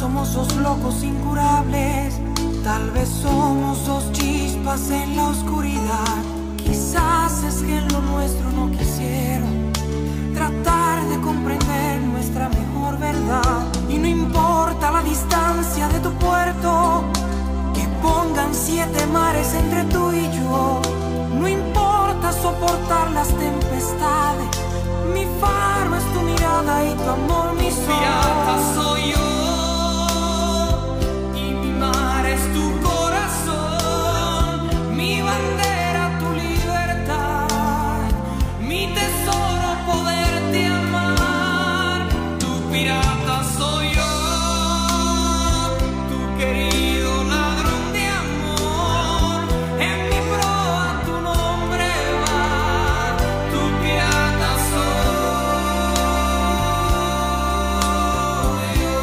somos dos locos incurables, tal vez somos dos chispas en la oscuridad. Quizás es que en lo nuestro no quisieron Soy yo, tu querido ladrón de amor, en mi pronto nombre, tu piada, soy yo,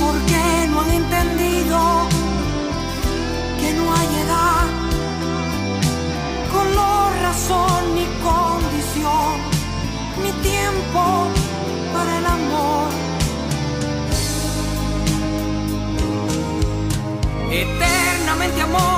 porque no han entendido. eternamente amor.